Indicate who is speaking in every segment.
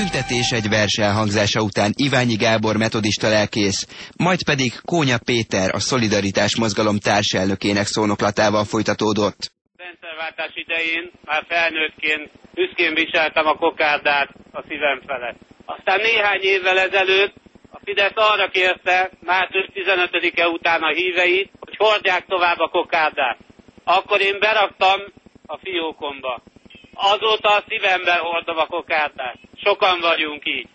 Speaker 1: tüntetés egy vers elhangzása után Iványi Gábor metodista lelkész, majd pedig Kónya Péter, a Szolidaritás mozgalom társelnökének szónoklatával folytatódott.
Speaker 2: Rendszerváltás idején már felnőttként büszkén viseltem a kokárdát a szívem felett. Aztán néhány évvel ezelőtt a Fidesz arra kérte március 15-e után a híveit, hogy hordják tovább a kokárdát. Akkor én beraktam a fiókomba. Azóta a szívemben hordom a kokárdát. Sokan vagyunk így.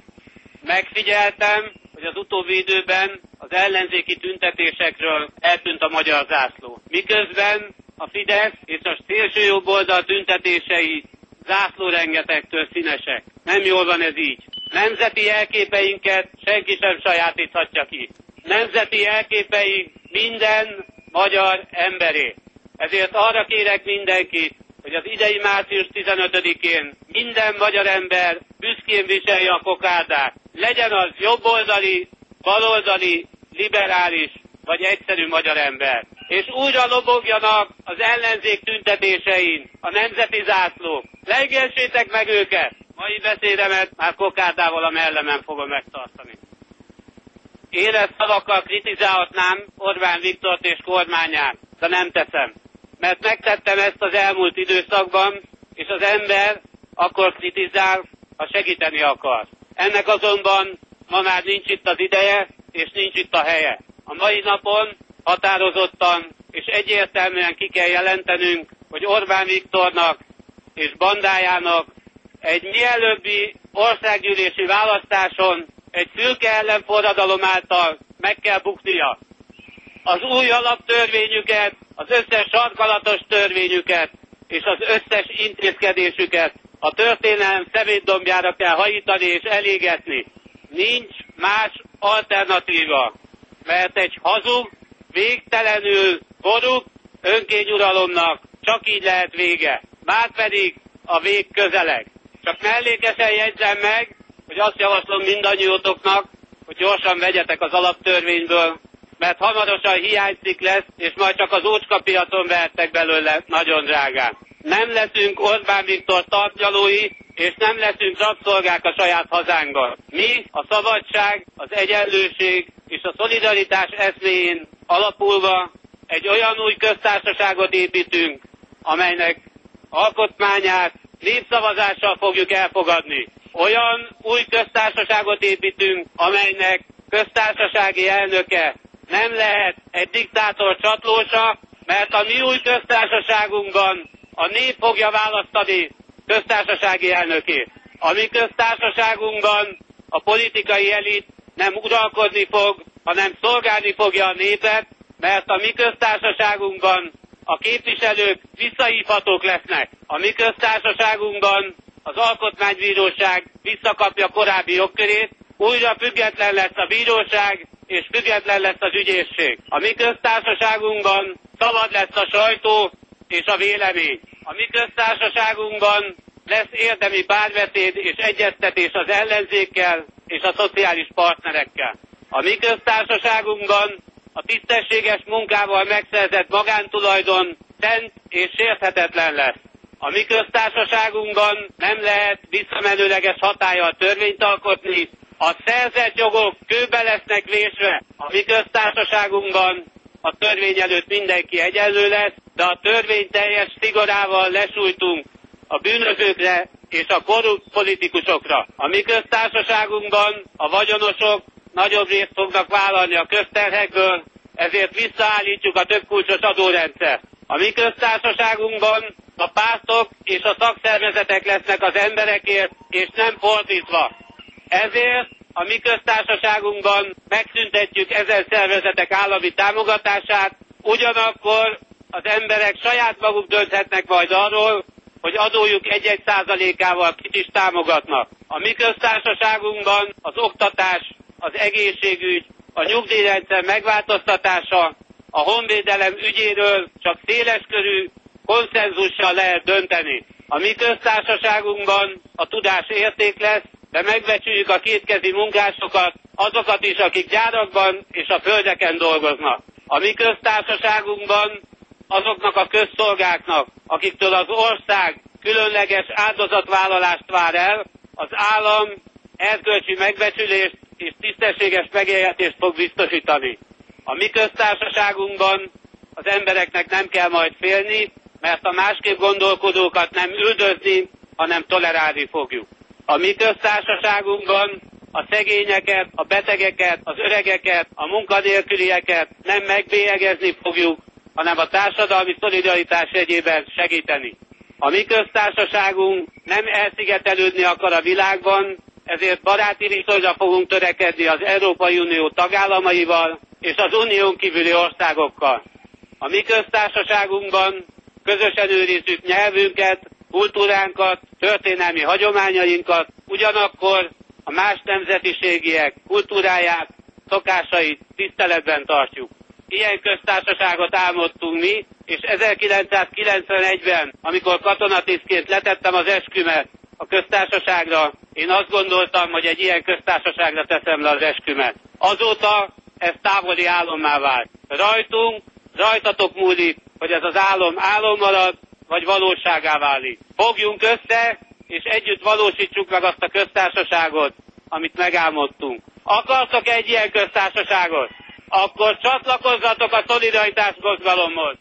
Speaker 2: Megfigyeltem, hogy az utóbbi időben az ellenzéki tüntetésekről eltűnt a magyar zászló. Miközben a Fidesz és a szélső jobb oldal tüntetései zászlórengetegtől színesek. Nem jól van ez így. Nemzeti jelképeinket senki sem sajátíthatja ki. Nemzeti jelképeink minden magyar emberé. Ezért arra kérek mindenkit, hogy az idei március 15-én minden magyar ember büszkén viselje a kokárdát. Legyen az jobboldali, baloldali, liberális vagy egyszerű magyar ember. És újra lobogjanak az ellenzék tüntetésein a nemzeti zászlók. Legessétek meg őket! Mai beszédemet már kokárdával a mellemen fogom megtartani. Éles szavakkal kritizálhatnám Orbán Viktort és kormányát, de nem teszem mert megtettem ezt az elmúlt időszakban, és az ember akkor kritizál, ha segíteni akar. Ennek azonban ma már nincs itt az ideje, és nincs itt a helye. A mai napon határozottan és egyértelműen ki kell jelentenünk, hogy Orbán Viktornak és bandájának egy mielőbbi országgyűlési választáson egy szülke ellenforradalom által meg kell buknia. Az új alaptörvényüket az összes sarkalatos törvényüket és az összes intézkedésüket a történelem szemétdombjára kell hajítani és elégetni. Nincs más alternatíva, mert egy hazug, végtelenül korrupt önkényuralomnak csak így lehet vége. Márpedig a vég közeleg. Csak mellékesen jegyzem meg, hogy azt javaslom mindannyiótoknak, hogy gyorsan vegyetek az alaptörvényből mert hamarosan hiányzik lesz, és majd csak az ócskapiacon vehettek belőle nagyon drágán. Nem leszünk Orbán Viktor tartnyalói, és nem leszünk rabszolgák a saját hazánkban. Mi a szabadság, az egyenlőség és a szolidaritás eszméjén alapulva egy olyan új köztársaságot építünk, amelynek alkotmányát népszavazással fogjuk elfogadni. Olyan új köztársaságot építünk, amelynek köztársasági elnöke nem lehet egy diktátor csatlósa, mert a mi új köztársaságunkban a nép fogja választani köztársasági elnökét. A mi köztársaságunkban a politikai elit nem uralkodni fog, hanem szolgálni fogja a népet, mert a mi köztársaságunkban a képviselők visszahívhatók lesznek. A mi köztársaságunkban az alkotmánybíróság visszakapja korábbi jogkörét, újra független lesz a bíróság, és független lesz az ügyészség. A mi köztársaságunkban szabad lesz a sajtó és a vélemény. A mi köztársaságunkban lesz érdemi párbeszéd és egyeztetés az ellenzékkel és a szociális partnerekkel. A mi köztársaságunkban a tisztességes munkával megszerzett magántulajdon szent és sérthetetlen lesz. A mi köztársaságunkban nem lehet visszamenőleges hatája törvényt alkotni, a szerzett jogok kőbe lesznek vésve. A mi köztársaságunkban a törvény előtt mindenki egyenlő lesz, de a törvény teljes szigorával lesújtunk a bűnözőkre és a korrupt politikusokra. A mi köztársaságunkban a vagyonosok nagyobb részt fognak vállalni a közterhekből, ezért visszaállítjuk a többkulcsos adórendszer. A mi köztársaságunkban a pártok és a szakszervezetek lesznek az emberekért, és nem fordítva. Ezért a mi köztársaságunkban megszüntetjük ezen szervezetek állami támogatását, ugyanakkor az emberek saját maguk dönthetnek majd arról, hogy adójuk egy-egy százalékával kit is támogatnak. A mi köztársaságunkban az oktatás, az egészségügy, a nyugdíjrendszer megváltoztatása, a honvédelem ügyéről csak széleskörű konszenzussal lehet dönteni. A mi köztársaságunkban a tudás érték lesz, de megbecsüljük a kétkezi munkásokat, azokat is, akik gyárakban és a földeken dolgoznak. A mi köztársaságunkban azoknak a közszolgáknak, akiktől az ország különleges áldozatvállalást vár el, az állam erkölcsi megbecsülést és tisztességes megélhetést fog biztosítani. A mi köztársaságunkban az embereknek nem kell majd félni, mert a másképp gondolkodókat nem üldözni, hanem tolerálni fogjuk. A mi köztársaságunkban a szegényeket, a betegeket, az öregeket, a munkanélkülieket nem megbélyegezni fogjuk, hanem a társadalmi szolidaritás egyében segíteni. A mi köztársaságunk nem elszigetelődni akar a világban, ezért baráti viszonyra fogunk törekedni az Európai Unió tagállamaival és az unión kívüli országokkal. A mi köztársaságunkban közösen őrizzük nyelvünket, kultúránkat, történelmi hagyományainkat, ugyanakkor a más nemzetiségiek kultúráját, szokásait tiszteletben tartjuk. Ilyen köztársaságot álmodtunk mi, és 1991-ben, amikor katonatisztként letettem az eskümet a köztársaságra, én azt gondoltam, hogy egy ilyen köztársaságra teszem le az eskümet. Azóta ez távoli álommá vált. Rajtunk, rajtatok múlik, hogy ez az álom álom marad, vagy valóságá válik. Fogjunk össze, és együtt valósítsuk meg azt a köztársaságot, amit megálmodtunk. Akartok egy ilyen köztársaságot? Akkor csatlakozzatok a szolidaritás mozgalomhoz.